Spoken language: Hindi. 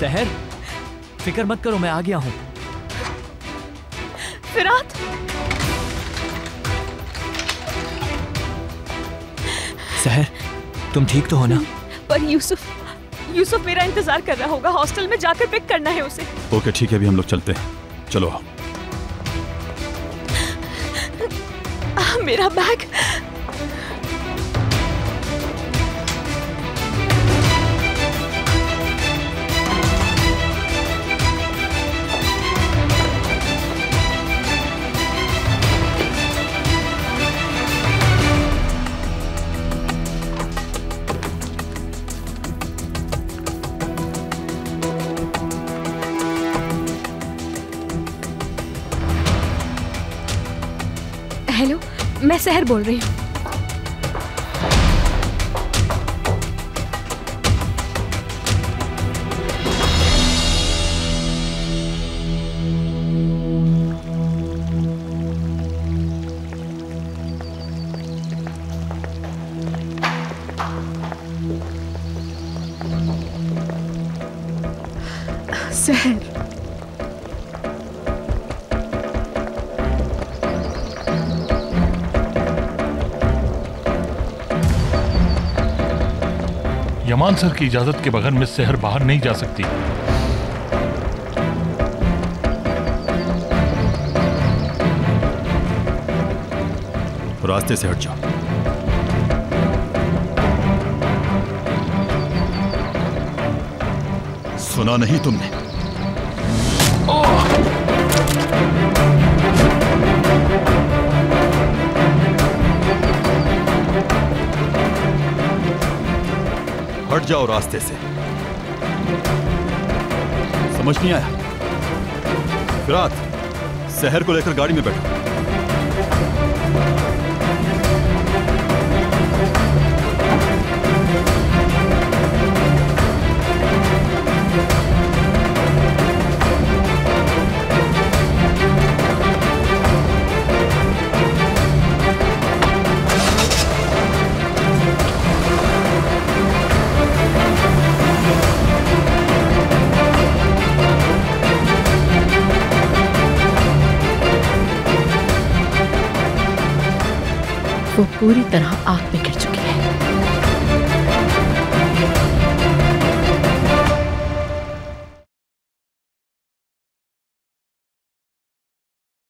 सहर फ़िक्र मत करो मैं आ गया हूँ। फिरात सहर तुम ठीक तो हो ना? पर यूसुफ यूसुफ मेरा इंतज़ार कर रहा होगा। हॉस्टल में जाकर पिक करना है उसे। ओके ठीक है अभी हम लोग चलते हैं। चलो आओ। आ, मेरा बैग हेलो मैं सहर बोल रही हूँ। सहर यमान सर की इजाज़त के बगैर मिस शहर बाहर नहीं जा सकती। रास्ते से हट जाओ। सुना नहीं तुमने? हट जाओ रास्ते से। समझ नहीं आया? रात शहर को लेकर गाड़ी में बैठो। वो पूरी तरह आग में गिर चुकी है।